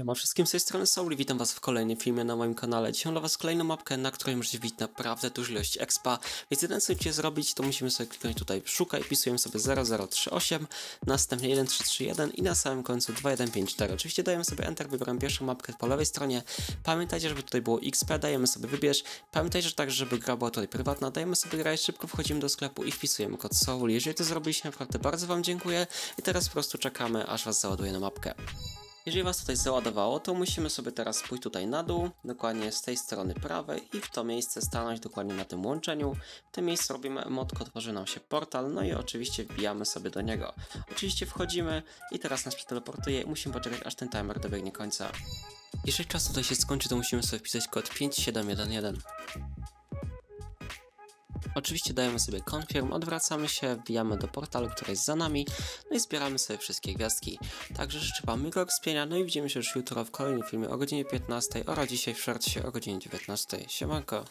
Siema wszystkim, z tej strony Soul witam was w kolejnym filmie na moim kanale. Dzisiaj dla was kolejną mapkę, na której możecie widzieć naprawdę dużą ilość expa, więc jeden co musicie zrobić, to musimy sobie kliknąć tutaj szukaj, wpisujemy sobie 0038, następnie 1331 i na samym końcu 2154. Oczywiście dajemy sobie enter, wybieram pierwszą mapkę po lewej stronie. Pamiętajcie, żeby tutaj było XP, dajemy sobie wybierz. Pamiętajcie także, żeby gra była tutaj prywatna, dajemy sobie grę, szybko wchodzimy do sklepu i wpisujemy kod Soul. Jeżeli to zrobiliście, naprawdę bardzo wam dziękuję i teraz po prostu czekamy, aż was załaduje na mapkę. Jeżeli Was tutaj załadowało, to musimy sobie teraz pójść tutaj na dół, dokładnie z tej strony prawej i w to miejsce stanąć dokładnie na tym łączeniu. W tym miejscu robimy emotko, tworzy nam się portal, no i oczywiście wbijamy sobie do niego. Oczywiście wchodzimy i teraz nas przeteleportuje musimy poczekać aż ten timer dobiegnie końca. Jeżeli czas tutaj się skończy, to musimy sobie wpisać kod 5711. Oczywiście dajemy sobie confirm, odwracamy się, wbijamy do portalu, który jest za nami, no i zbieramy sobie wszystkie gwiazdki. Także życzę Wam miłego spienia, no i widzimy się już jutro w kolejnym filmie o godzinie 15 oraz dzisiaj w shortsie o godzinie 19. Siemanko!